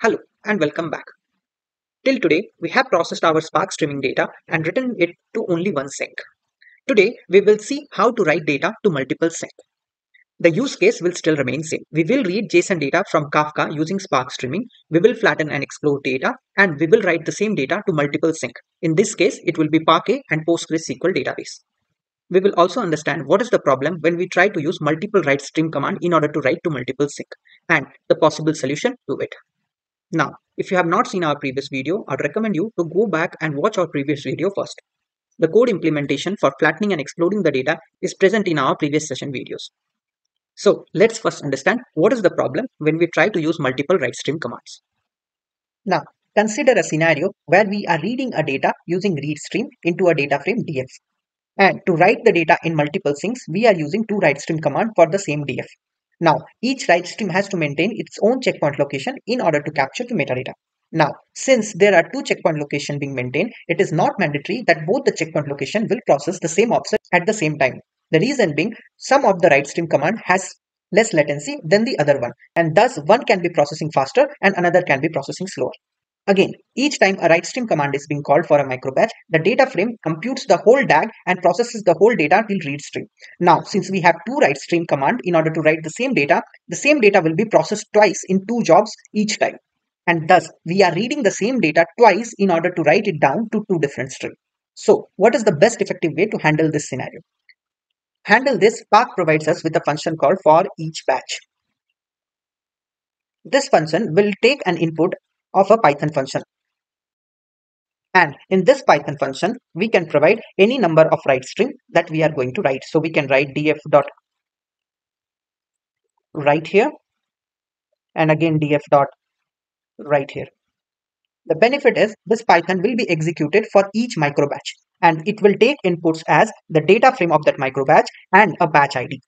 Hello and welcome back. Till today, we have processed our Spark streaming data and written it to only one sink. Today, we will see how to write data to multiple sink. The use case will still remain same. We will read JSON data from Kafka using Spark streaming. We will flatten and explode data and we will write the same data to multiple sink. In this case, it will be Parquet and PostgreSQL database. We will also understand what is the problem when we try to use multiple write stream command in order to write to multiple sink and the possible solution to it. Now, if you have not seen our previous video, I'd recommend you to go back and watch our previous video first. The code implementation for flattening and exploding the data is present in our previous session videos. So let's first understand what is the problem when we try to use multiple write stream commands. Now, consider a scenario where we are reading a data using read stream into a data frame df. And to write the data in multiple sinks, we are using two write stream command for the same df. Now, each write stream has to maintain its own checkpoint location in order to capture the metadata. Now, since there are two checkpoint location being maintained, it is not mandatory that both the checkpoint location will process the same offset at the same time. The reason being, some of the write stream command has less latency than the other one, and thus one can be processing faster and another can be processing slower. Again, each time a write stream command is being called for a microbatch, the data frame computes the whole DAG and processes the whole data till read stream. Now, since we have two write stream command in order to write the same data, the same data will be processed twice in two jobs each time. And thus, we are reading the same data twice in order to write it down to two different streams. So, what is the best effective way to handle this scenario? Handle this, Spark provides us with a function called for each batch. This function will take an input of a Python function. And in this Python function, we can provide any number of write stream that we are going to write. So we can write df dot write here and again df dot write here. The benefit is this Python will be executed for each micro batch and it will take inputs as the data frame of that micro batch and a batch ID.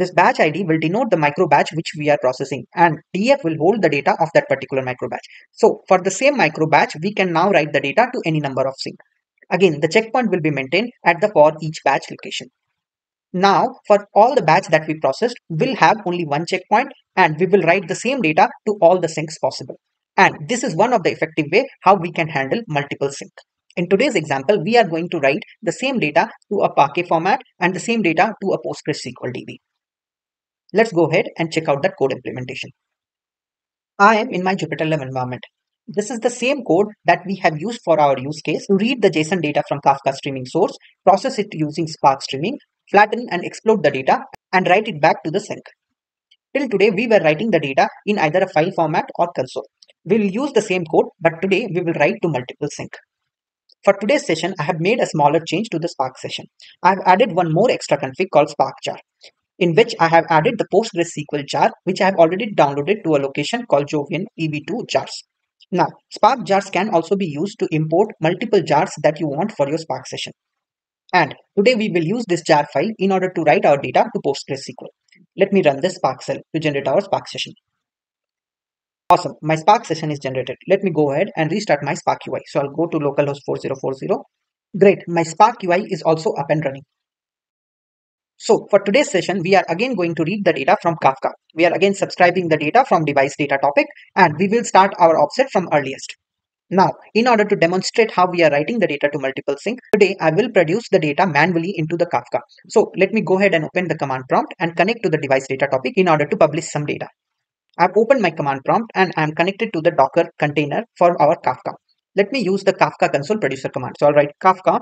This batch ID will denote the micro batch which we are processing and DF will hold the data of that particular micro batch. So for the same micro batch, we can now write the data to any number of sink. Again, the checkpoint will be maintained at the for each batch location. Now, for all the batch that we processed, we'll have only one checkpoint and we will write the same data to all the sinks possible. And this is one of the effective way how we can handle multiple sink. In today's example, we are going to write the same data to a Parquet format and the same data to a PostgreSQL DB. Let's go ahead and check out that code implementation. I am in my JupyterLab environment. This is the same code that we have used for our use case to read the JSON data from Kafka streaming source, process it using Spark streaming, flatten and explode the data, and write it back to the sink. Till today, we were writing the data in either a file format or console. We will use the same code, but today we will write to multiple sink. For today's session, I have made a smaller change to the Spark session. I have added one more extra config called Spark jar in which I have added the PostgreSQL jar, which I have already downloaded to a location called jovyan EB2 jars. Now, Spark jars can also be used to import multiple jars that you want for your Spark session. And today we will use this jar file in order to write our data to PostgreSQL. Let me run this Spark cell to generate our Spark session. Awesome, my Spark session is generated. Let me go ahead and restart my Spark UI. So I'll go to localhost 4040. Great, my Spark UI is also up and running. So for today's session, we are again going to read the data from Kafka. We are again subscribing the data from device data topic and we will start our offset from earliest. Now, in order to demonstrate how we are writing the data to multiple sink, today I will produce the data manually into the Kafka. So let me go ahead and open the command prompt and connect to the device data topic in order to publish some data. I've opened my command prompt and I'm connected to the Docker container for our Kafka. Let me use the Kafka console producer command. So I'll write Kafka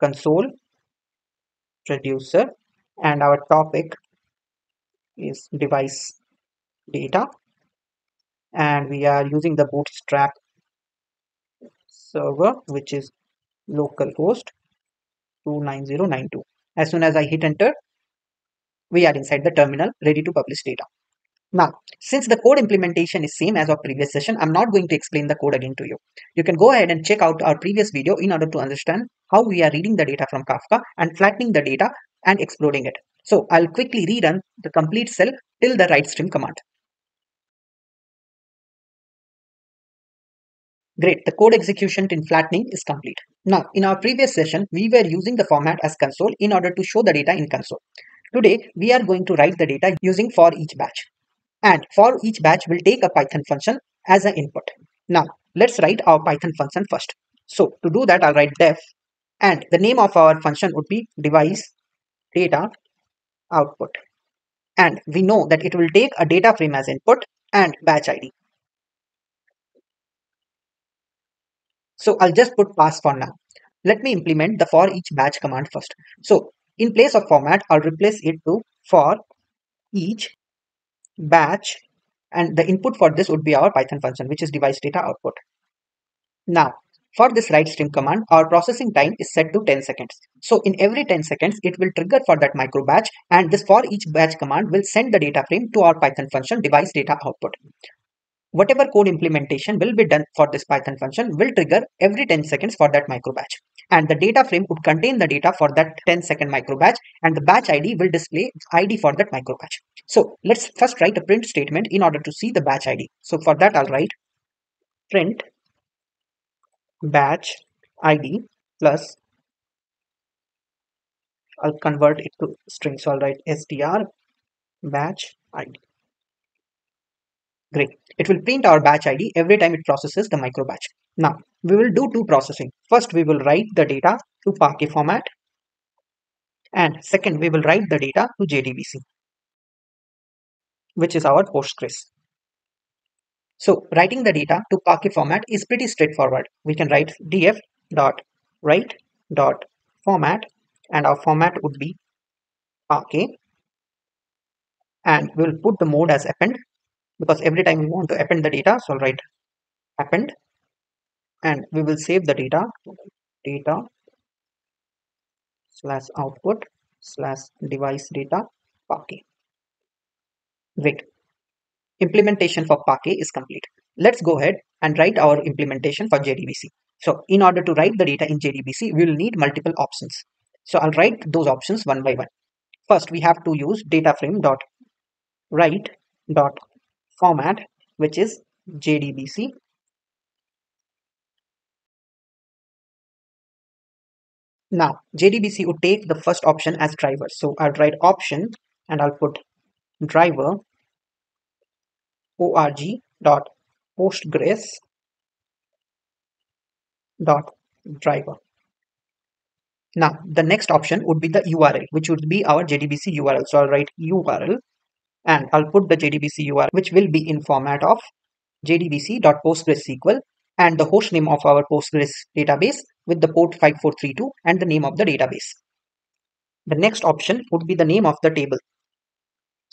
console producer. And our topic is device data. And we are using the bootstrap server which is localhost 29092 as soon as i hit enter we are inside the terminal ready to publish data. Now since the code implementation is same as our previous session i'm not going to explain the code again to you. You can go ahead and check out our previous video in order to understand how we are reading the data from Kafka and flattening the data and exploding it. So I'll quickly rerun the complete cell till the write stream command. Great, the code execution in flattening is complete. Now, in our previous session, we were using the format as console in order to show the data in console. Today, we are going to write the data using for each batch. And for each batch, we'll take a Python function as an input. Now, let's write our Python function first. So to do that, I'll write def and the name of our function would be device data output. And we know that it will take a data frame as input and batch ID. So I'll just put pass for now. Let me implement the for each batch command first. So in place of format, I'll replace it to for each batch and the input for this would be our Python function, which is device data output. Now, for this write stream command, our processing time is set to 10 seconds. So in every 10 seconds, it will trigger for that micro batch and this for each batch command will send the data frame to our Python function device data output. Whatever code implementation will be done for this Python function will trigger every 10 seconds for that micro batch. And the data frame would contain the data for that 10 second micro batch and the batch ID will display ID for that micro batch. So let's first write a print statement in order to see the batch ID. So for that I'll write print batch id plus I'll convert it to string so I'll write str batch id great. It will print our batch id every time it processes the micro batch. Now we will do two processing. First we will write the data to parquet format and second we will write the data to jdbc which is our postgres so writing the data to Parquet format is pretty straightforward. We can write df dot write dot format and our format would be Parquet and we'll put the mode as append because every time we want to append the data so I'll write append and we will save the data data slash output slash device data Parquet. Great implementation for Parquet is complete. Let's go ahead and write our implementation for JDBC. So in order to write the data in JDBC, we will need multiple options. So I'll write those options one by one. First, we have to use data frame dot write dot format, which is JDBC. Now, JDBC would take the first option as driver. So I'll write option and I'll put driver org.postgres.driver. Now, the next option would be the URL, which would be our JDBC URL. So I'll write URL and I'll put the JDBC URL, which will be in format of jdbc.postgresql and the host name of our Postgres database with the port 5432 and the name of the database. The next option would be the name of the table.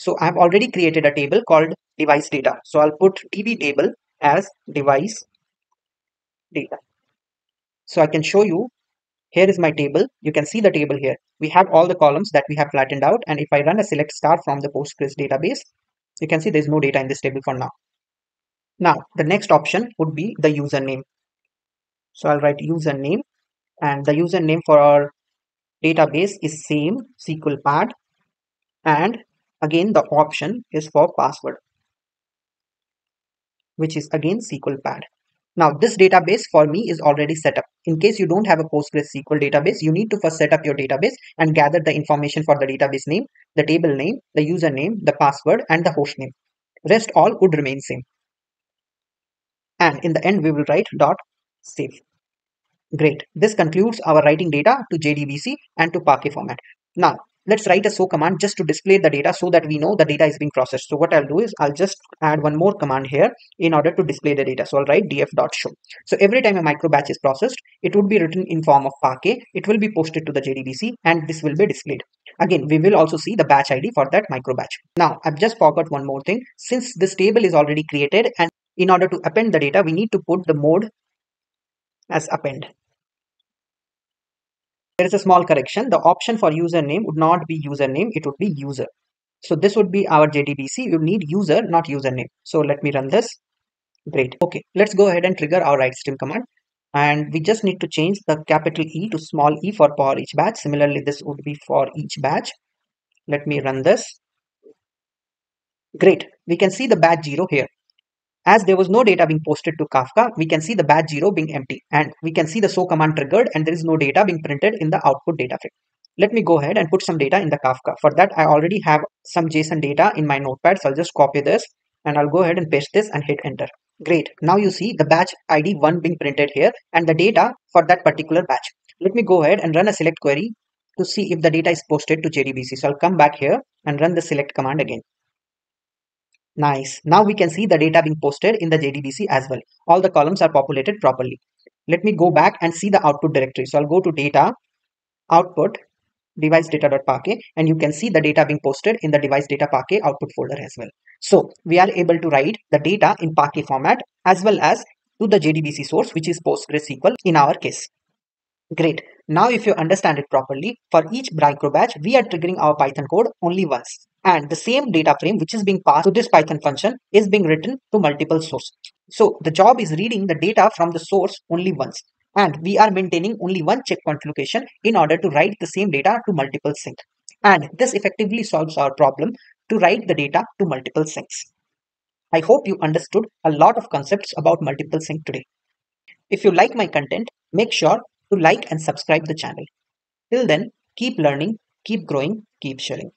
So I've already created a table called device data. So I'll put DB table as device data. So I can show you, here is my table. You can see the table here. We have all the columns that we have flattened out. And if I run a select star from the Postgres database, you can see there's no data in this table for now. Now, the next option would be the username. So I'll write username and the username for our database is same SQL pad and Again, the option is for password, which is again SQL pad. Now this database for me is already set up. In case you don't have a PostgreSQL database, you need to first set up your database and gather the information for the database name, the table name, the username, the password and the host name. Rest all would remain same. And in the end, we will write dot save. Great. This concludes our writing data to JDBC and to Parquet format. Now, let's write a show command just to display the data so that we know the data is being processed. So what I'll do is I'll just add one more command here in order to display the data. So I'll write df.show. So every time a micro batch is processed, it would be written in form of Parquet. It will be posted to the JDBC and this will be displayed. Again, we will also see the batch ID for that micro batch. Now, I've just forgot one more thing. Since this table is already created and in order to append the data, we need to put the mode as append. There is a small correction. The option for username would not be username, it would be user. So this would be our JDBC. You need user, not username. So let me run this. Great. Okay, let's go ahead and trigger our write stream command. And we just need to change the capital E to small e for for each batch. Similarly, this would be for each batch. Let me run this. Great. We can see the batch 0 here. As there was no data being posted to Kafka, we can see the batch 0 being empty and we can see the show command triggered and there is no data being printed in the output data frame. let me go ahead and put some data in the Kafka. For that, I already have some JSON data in my notepad. So I'll just copy this and I'll go ahead and paste this and hit enter. Great. Now you see the batch ID 1 being printed here and the data for that particular batch. Let me go ahead and run a select query to see if the data is posted to JDBC. So I'll come back here and run the select command again. Nice. Now we can see the data being posted in the JDBC as well. All the columns are populated properly. Let me go back and see the output directory. So I'll go to data, output, device data.parquet and you can see the data being posted in the device data parquet output folder as well. So we are able to write the data in parquet format as well as to the JDBC source which is PostgreSQL in our case. Great. Now if you understand it properly, for each micro batch, we are triggering our Python code only once. And the same data frame which is being passed to this Python function is being written to multiple sources. So the job is reading the data from the source only once. And we are maintaining only one checkpoint location in order to write the same data to multiple sinks. And this effectively solves our problem to write the data to multiple sinks. I hope you understood a lot of concepts about multiple sink today. If you like my content, make sure to like and subscribe the channel. Till then, keep learning, keep growing, keep sharing.